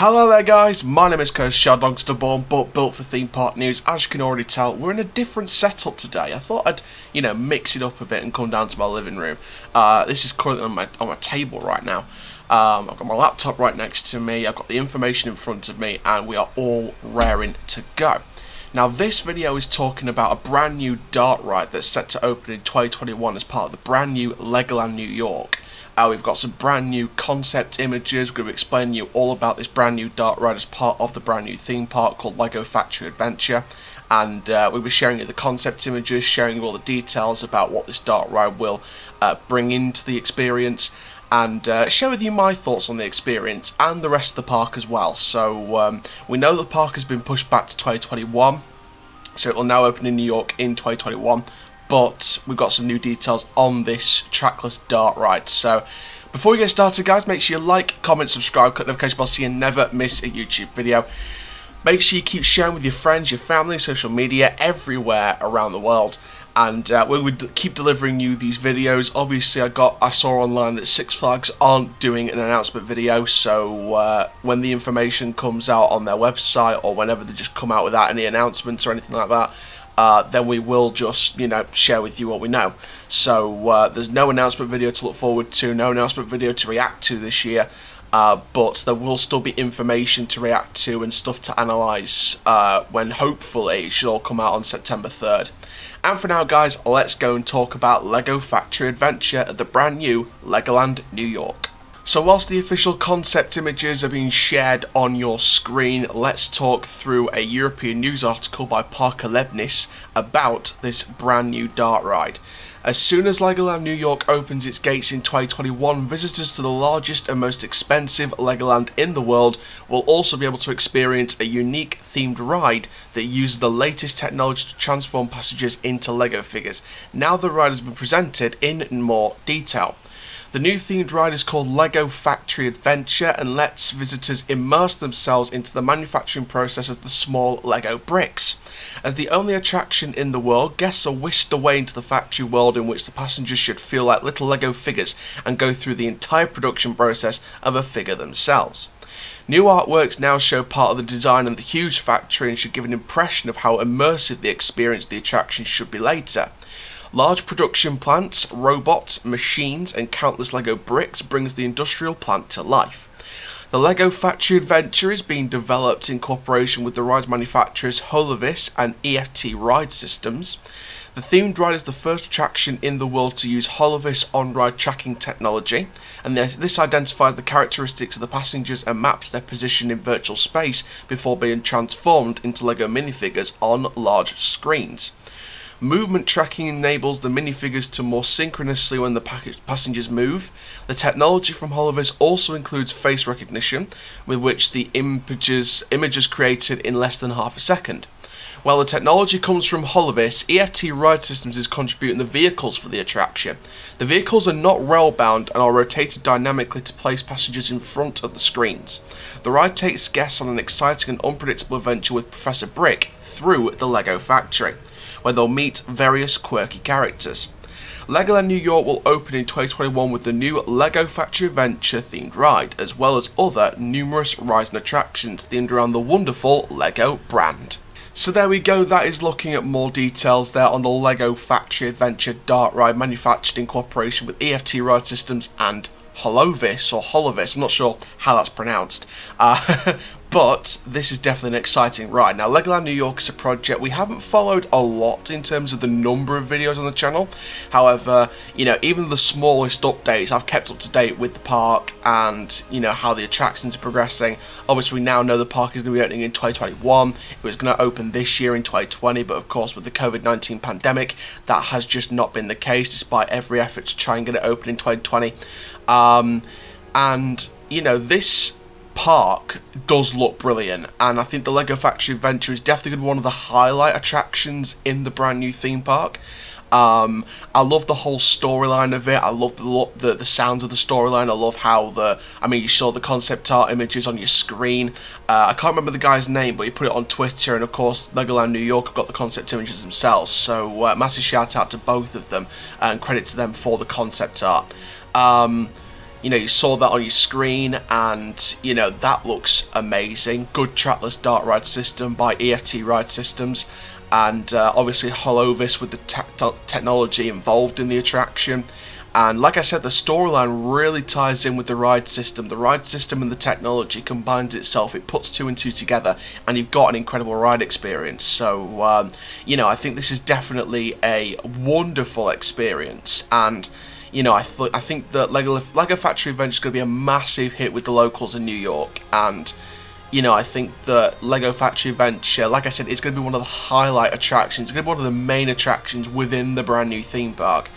Hello there guys, my name is Curse Shardongsterborn, but built for theme park news. As you can already tell, we're in a different setup today. I thought I'd, you know, mix it up a bit and come down to my living room. Uh, this is currently on my on my table right now. Um, I've got my laptop right next to me, I've got the information in front of me, and we are all raring to go. Now this video is talking about a brand new dark ride that's set to open in 2021 as part of the brand new Legoland New York. Uh, we've got some brand new concept images. We're going to explain you all about this brand new Dark ride as part of the brand new theme park called Lego Factory Adventure. And uh, we'll be sharing you the concept images, sharing you all the details about what this Dark ride will uh, bring into the experience, and uh, share with you my thoughts on the experience and the rest of the park as well. So um, we know the park has been pushed back to 2021, so it will now open in New York in 2021 but we've got some new details on this trackless dark ride. So before we get started guys, make sure you like, comment, subscribe, click the notification bell so you never miss a YouTube video. Make sure you keep sharing with your friends, your family, social media, everywhere around the world. And uh, we would keep delivering you these videos. Obviously, I got I saw online that Six Flags aren't doing an announcement video, so uh, when the information comes out on their website or whenever they just come out without any announcements or anything like that, uh, then we will just, you know, share with you what we know. So uh, there's no announcement video to look forward to, no announcement video to react to this year, uh, but there will still be information to react to and stuff to analyse uh, when hopefully it should all come out on September 3rd. And for now guys, let's go and talk about LEGO Factory Adventure at the brand new Legoland New York. So whilst the official concept images are being shared on your screen, let's talk through a European news article by Parkerlebnis about this brand new dark ride. As soon as Legoland New York opens its gates in 2021, visitors to the largest and most expensive Legoland in the world will also be able to experience a unique themed ride that uses the latest technology to transform passengers into Lego figures. Now the ride has been presented in more detail. The new themed ride is called LEGO Factory Adventure and lets visitors immerse themselves into the manufacturing process of the small LEGO bricks. As the only attraction in the world, guests are whisked away into the factory world in which the passengers should feel like little LEGO figures and go through the entire production process of a figure themselves. New artworks now show part of the design of the huge factory and should give an impression of how immersive the experience of the attraction should be later. Large production plants, robots, machines, and countless LEGO bricks brings the industrial plant to life. The LEGO Factory Adventure is being developed in cooperation with the ride manufacturers Holovis and EFT Ride Systems. The themed ride is the first attraction in the world to use Holovis on-ride tracking technology, and this identifies the characteristics of the passengers and maps their position in virtual space before being transformed into LEGO minifigures on large screens. Movement tracking enables the minifigures to more synchronously when the passengers move. The technology from Holovis also includes face recognition, with which the images, images created in less than half a second. While the technology comes from Holovis, EFT Ride Systems is contributing the vehicles for the attraction. The vehicles are not rail-bound and are rotated dynamically to place passengers in front of the screens. The ride takes guests on an exciting and unpredictable adventure with Professor Brick through the LEGO factory where they'll meet various quirky characters. Legoland New York will open in 2021 with the new LEGO Factory Adventure themed ride, as well as other numerous rides and attractions themed around the wonderful LEGO brand. So there we go, that is looking at more details there on the LEGO Factory Adventure Dark Ride manufactured in cooperation with EFT Ride Systems and Holovis or Holovis, I'm not sure how that's pronounced. Uh, but this is definitely an exciting ride. Now, Legoland New York is a project we haven't followed a lot in terms of the number of videos on the channel. However, you know, even the smallest updates, I've kept up to date with the park and, you know, how the attractions are progressing. Obviously, we now know the park is going to be opening in 2021. It was going to open this year in 2020, but of course, with the COVID-19 pandemic, that has just not been the case, despite every effort to try and get it open in 2020. Um, and, you know, this park does look brilliant, and I think the Lego Factory Adventure is definitely going to be one of the highlight attractions in the brand new theme park. Um, I love the whole storyline of it. I love the, the the sounds of the storyline. I love how the I mean you saw the concept art images on your screen. Uh, I can't remember the guy's name, but he put it on Twitter, and of course Legoland New York have got the concept images themselves. So uh, massive shout out to both of them, and credit to them for the concept art. Um, you know, you saw that on your screen, and you know that looks amazing. Good trackless dark ride system by EFT Ride Systems, and uh, obviously Holovis with the te technology involved in the attraction. And like I said, the storyline really ties in with the ride system. The ride system and the technology combines itself. It puts two and two together, and you've got an incredible ride experience. So, um, you know, I think this is definitely a wonderful experience. And you know, I thought I think that Lego Lego Factory Adventure is going to be a massive hit with the locals in New York, and you know, I think that Lego Factory Adventure, like I said, it's going to be one of the highlight attractions. It's going to be one of the main attractions within the brand new theme park.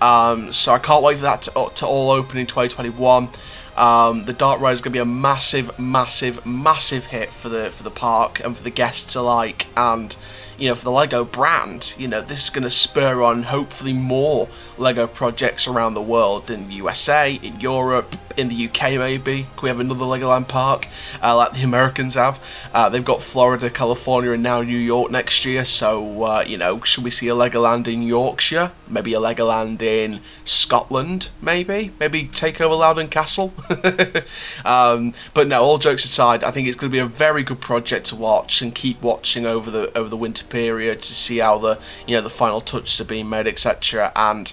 Um, so I can't wait for that to, to all open in 2021. Um, the Dark Ride is going to be a massive, massive, massive hit for the for the park and for the guests alike, and you know, for the Lego brand, you know, this is going to spur on hopefully more Lego projects around the world in the USA, in Europe, in the UK maybe. We have another Legoland park uh, like the Americans have? Uh, they've got Florida, California, and now New York next year. So uh, you know, should we see a Legoland in Yorkshire? Maybe a Legoland in Scotland? Maybe, maybe take over Loudon Castle. um, but no, all jokes aside, I think it's going to be a very good project to watch and keep watching over the over the winter period to see how the you know the final touches are being made, etc. And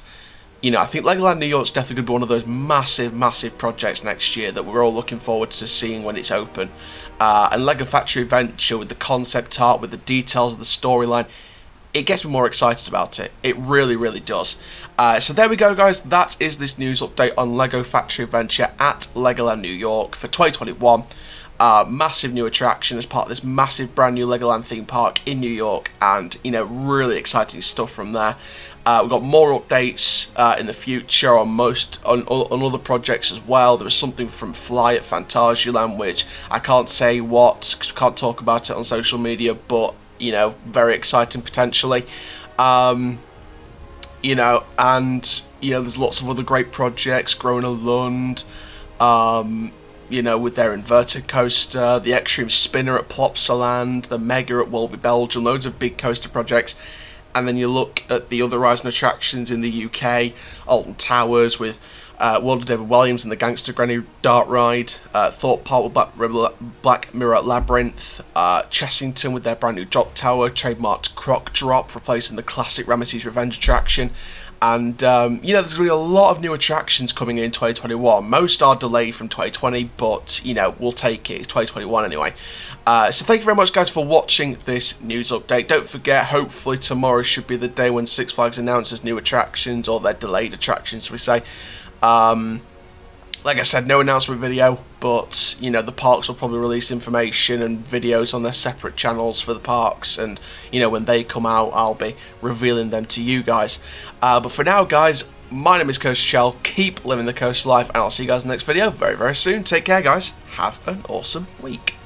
you know, I think Legoland New York's definitely going to be one of those massive, massive projects next year that we're all looking forward to seeing when it's open. Uh, and Lego Factory Adventure with the concept art, with the details of the storyline, it gets me more excited about it. It really, really does. Uh, so there we go, guys. That is this news update on Lego Factory Adventure at Legoland New York for 2021. Uh, massive new attraction as part of this massive brand new Legoland theme park in New York, and you know, really exciting stuff from there. Uh, we've got more updates uh, in the future on most on, on other projects as well. There was something from Fly at Phantasialand, which I can't say what, cause we can't talk about it on social media, but you know, very exciting potentially. Um, you know, and you know, there's lots of other great projects. Gröna Lund, um, you know, with their inverted coaster, the Extreme Spinner at Plopsaland, the Mega at Walibi Belgium, loads of big coaster projects and then you look at the other Rising attractions in the UK, Alton Towers with uh, World of David Walliams and the Gangster Granny Dark Ride, uh, Thorpe Park with Black, Black Mirror Labyrinth, uh, Chessington with their brand new Drop Tower, trademarked Croc Drop, replacing the classic Ramesses Revenge attraction, and um, you know there's going to be a lot of new attractions coming in 2021 most are delayed from 2020 but you know we'll take it. It's 2021 anyway. Uh, so thank you very much guys for watching this news update. Don't forget hopefully tomorrow should be the day when Six Flags announces new attractions or their delayed attractions we say. Um, like I said, no announcement video, but you know the parks will probably release information and videos on their separate channels for the parks, and you know when they come out, I'll be revealing them to you guys. Uh, but for now, guys, my name is Coast Chell. Keep living the coast life, and I'll see you guys in the next video very, very soon. Take care, guys. Have an awesome week.